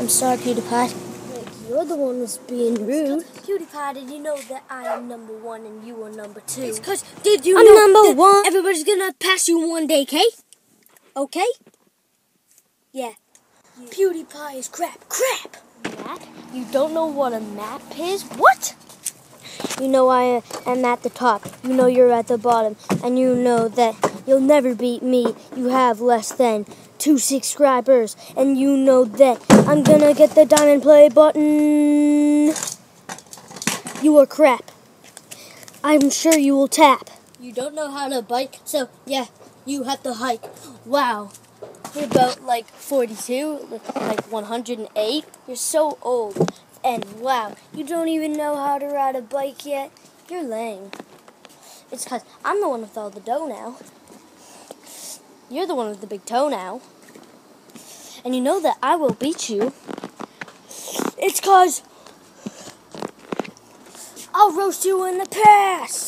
I'm sorry, PewDiePie. You're the one who's being rude. PewDiePie, did you know that I am number one and you are number two? It's because, did you I'm know number that one. everybody's gonna pass you one day, okay? Okay? Yeah. PewDiePie is crap. Crap! Map? You don't know what a map is? What? You know I am at the top. You know you're at the bottom. And you know that you'll never beat me. You have less than two subscribers. And you know that I'm gonna get the diamond play button. You are crap. I'm sure you will tap. You don't know how to bike, so yeah, you have to hike. Wow. You're about like 42, like 108. You're so old. And wow, you don't even know how to ride a bike yet. You're lame. It's because I'm the one with all the dough now. You're the one with the big toe now. And you know that I will beat you. It's because I'll roast you in the past.